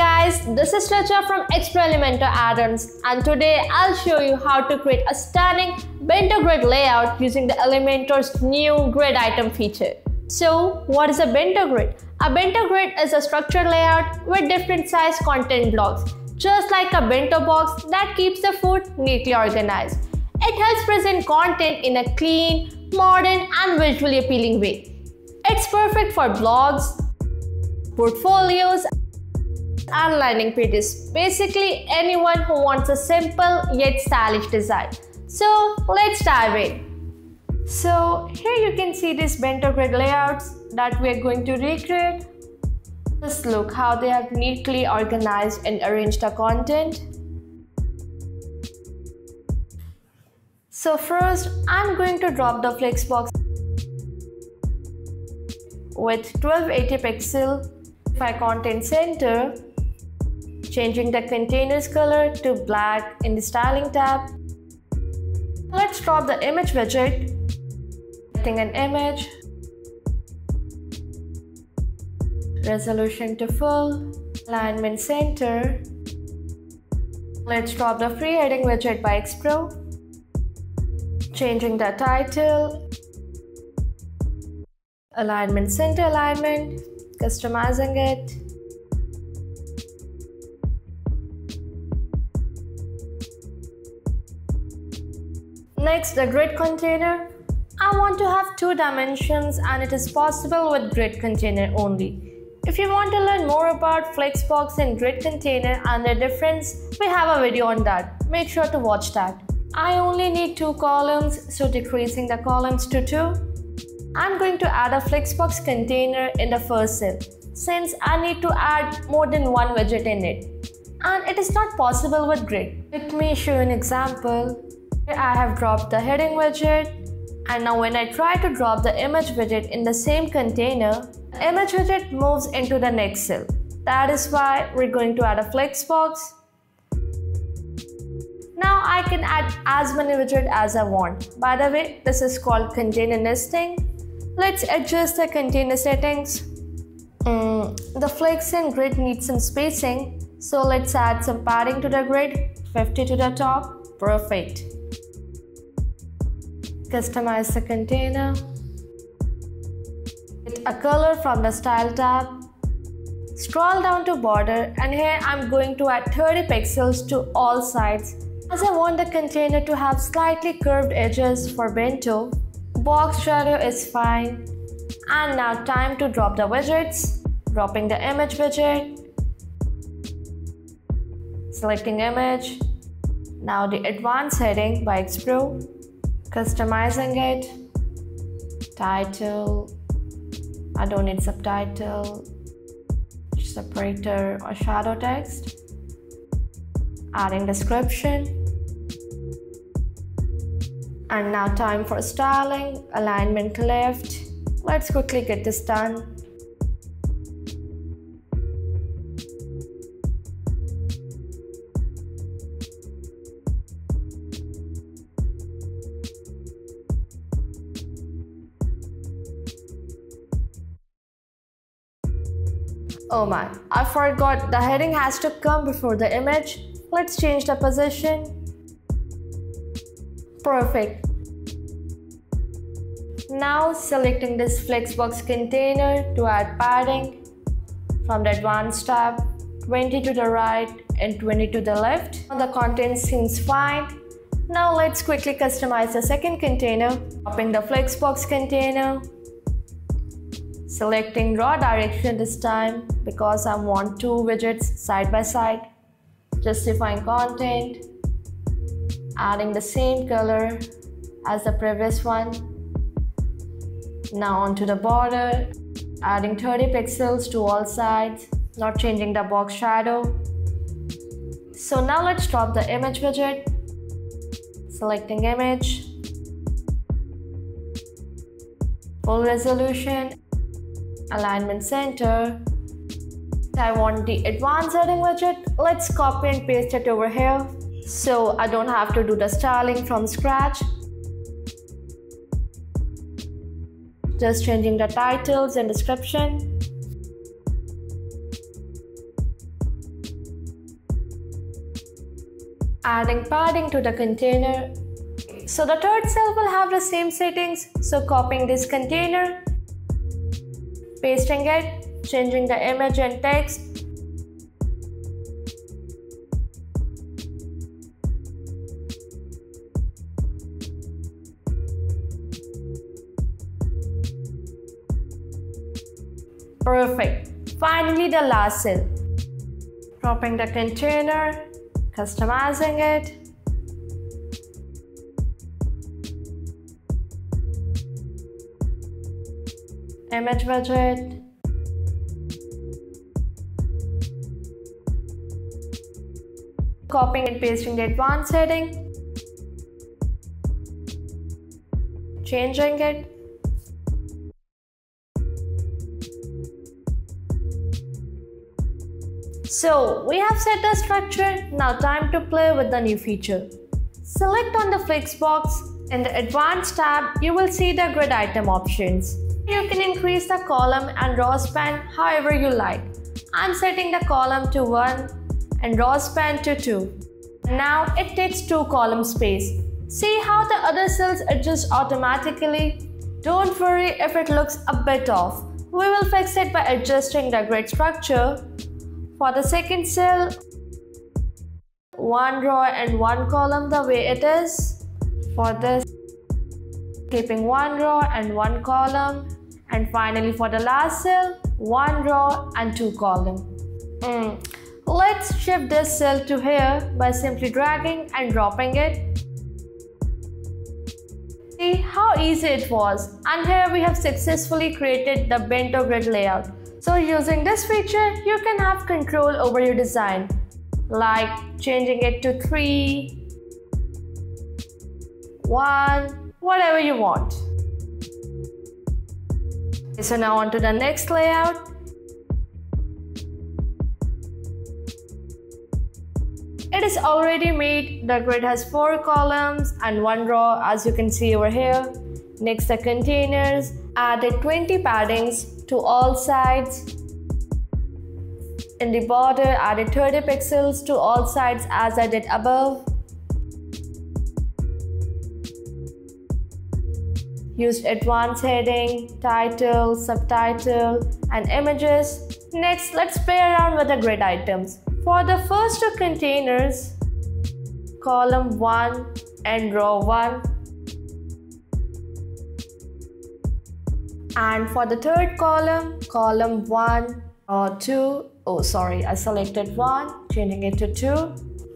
guys, this is Racha from Xpro Elementor Add-ons and today I'll show you how to create a stunning bento grid layout using the Elementor's new grid item feature. So what is a bento grid? A bento grid is a structured layout with different size content blocks, just like a bento box that keeps the food neatly organized. It helps present content in a clean, modern and visually appealing way. It's perfect for blogs, portfolios and landing pages. Basically anyone who wants a simple yet stylish design. So let's dive in. So here you can see these bento grid layouts that we are going to recreate. Just look how they have neatly organized and arranged the content. So first I'm going to drop the flexbox with 1280 pixel by content center changing the container's color to black in the styling tab. Let's drop the image widget, setting an image, resolution to full, alignment center. Let's drop the free heading widget by Xpro, changing the title, alignment center alignment, customizing it, Next, the grid container. I want to have two dimensions and it is possible with grid container only. If you want to learn more about Flexbox and grid container and their difference, we have a video on that. Make sure to watch that. I only need two columns, so decreasing the columns to two. I'm going to add a Flexbox container in the first cell, since I need to add more than one widget in it. And it is not possible with grid. Let me show you an example. I have dropped the heading widget and now when I try to drop the image widget in the same container, image widget moves into the next cell. That is why we're going to add a flex box. Now I can add as many widgets as I want. By the way, this is called container nesting. Let's adjust the container settings. Mm, the flex and grid need some spacing, so let's add some padding to the grid, 50 to the top. Perfect. Customize the container. Get a color from the style tab. Scroll down to border and here I'm going to add 30 pixels to all sides as I want the container to have slightly curved edges for bento. Box shadow is fine. And now time to drop the widgets. Dropping the image widget. Selecting image. Now the advanced heading by Xpro customizing it. Title. I don't need subtitle. Separator or shadow text. Adding description. And now time for styling alignment left let's quickly get this done Oh my, I forgot the heading has to come before the image. Let's change the position. Perfect. Now selecting this Flexbox container to add padding from the advanced tab 20 to the right and 20 to the left. The content seems fine. Now let's quickly customize the second container. Popping the Flexbox container Selecting raw direction this time because I want two widgets side by side. Justifying content. Adding the same color as the previous one. Now onto the border. Adding 30 pixels to all sides. Not changing the box shadow. So now let's drop the image widget. Selecting image. Full resolution alignment center. I want the advanced heading widget. Let's copy and paste it over here so I don't have to do the styling from scratch. Just changing the titles and description. Adding padding to the container. So the third cell will have the same settings. So copying this container, pasting it, changing the image and text, Perfect. Finally, the last cell. Cropping the container, customizing it. Image widget. Copying and pasting the advanced setting. Changing it. So we have set the structure, now time to play with the new feature. Select on the Flexbox. In the Advanced tab, you will see the grid item options. You can increase the column and row span however you like. I'm setting the column to 1 and row span to 2. Now it takes 2 column space. See how the other cells adjust automatically? Don't worry if it looks a bit off. We will fix it by adjusting the grid structure for the second cell, one row and one column the way it is. For this, keeping one row and one column. And finally for the last cell, one row and two column. Mm. Let's shift this cell to here by simply dragging and dropping it. See how easy it was. And here we have successfully created the bento grid layout. So using this feature, you can have control over your design, like changing it to 3, 1, whatever you want. So now on to the next layout. It is already made. The grid has four columns and one row as you can see over here. Next the containers, added 20 paddings to all sides. In the border, added 30 pixels to all sides as I did above. Used advanced heading, title, subtitle, and images. Next, let's play around with the grid items. For the first two containers, column 1 and row 1, And for the third column, column 1 or 2, oh sorry, I selected 1, changing it to 2.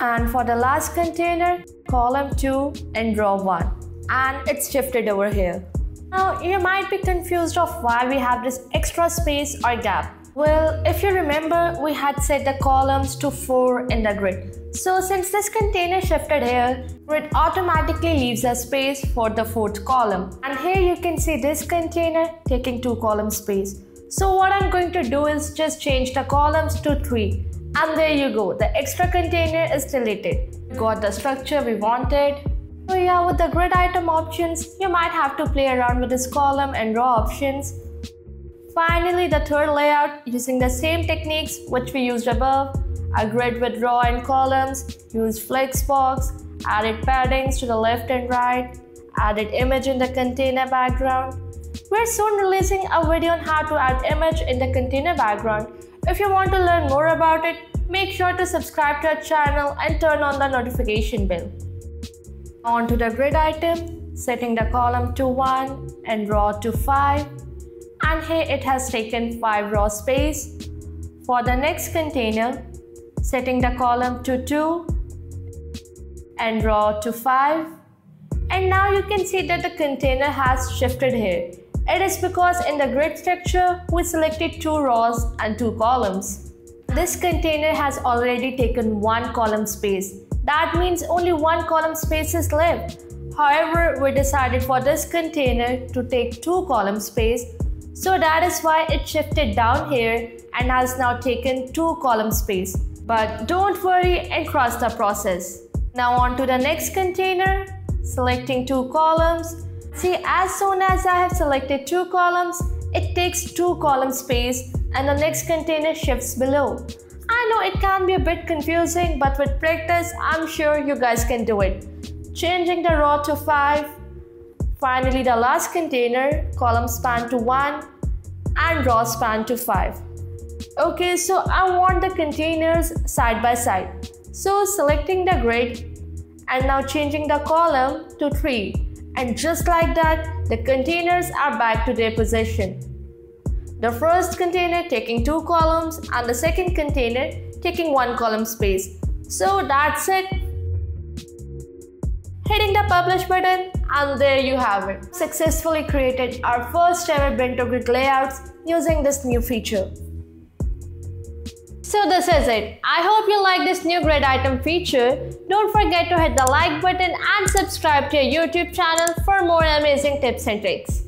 And for the last container, column 2 and row 1. And it's shifted over here. Now you might be confused of why we have this extra space or gap. Well, if you remember, we had set the columns to 4 in the grid. So since this container shifted here, grid automatically leaves a space for the fourth column. And here you can see this container taking 2 column space. So what I'm going to do is just change the columns to 3. And there you go, the extra container is deleted. Got the structure we wanted. So yeah, with the grid item options, you might have to play around with this column and row options Finally, the third layout using the same techniques which we used above, a grid with row and columns, used flexbox, added paddings to the left and right, added image in the container background. We're soon releasing a video on how to add image in the container background. If you want to learn more about it, make sure to subscribe to our channel and turn on the notification bell. On to the grid item, setting the column to 1 and row to 5 and here it has taken 5 row space. For the next container, setting the column to 2 and row to 5 and now you can see that the container has shifted here. It is because in the grid structure, we selected 2 rows and 2 columns. This container has already taken 1 column space. That means only 1 column space is left. However, we decided for this container to take 2 column space so that is why it shifted down here and has now taken two column space. But don't worry and cross the process. Now on to the next container, selecting two columns. See as soon as I have selected two columns, it takes two column space and the next container shifts below. I know it can be a bit confusing, but with practice, I'm sure you guys can do it. Changing the row to 5, finally the last container, column span to 1, and row span to 5. Okay, so I want the containers side by side. So selecting the grid and now changing the column to 3. And just like that, the containers are back to their position. The first container taking two columns and the second container taking one column space. So that's it. Hitting the publish button and there you have it. Successfully created our first ever bento grid layouts using this new feature. So this is it. I hope you like this new grid item feature. Don't forget to hit the like button and subscribe to our YouTube channel for more amazing tips and tricks.